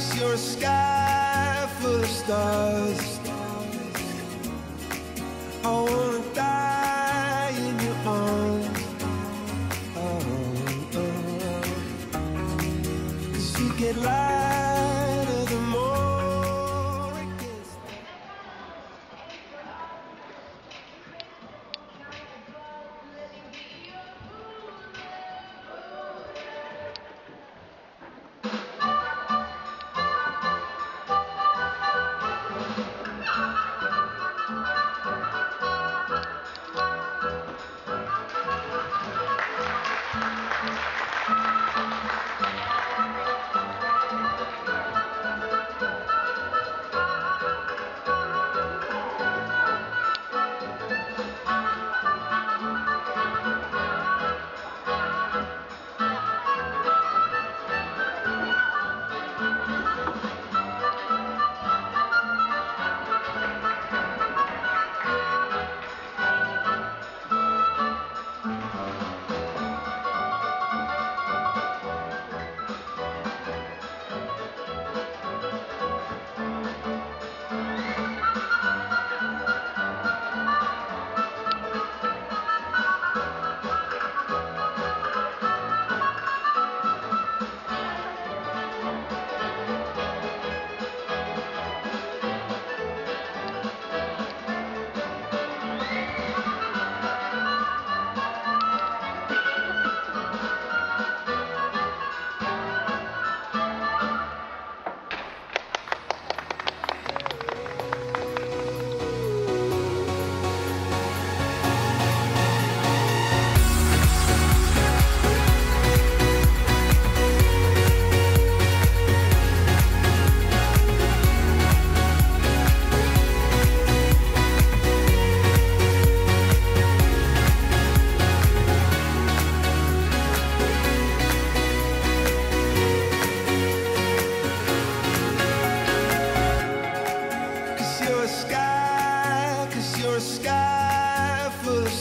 Cause you're a sky full of stars. I wanna die in your arms. Oh, oh. oh. Cause you get lighter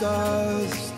stars.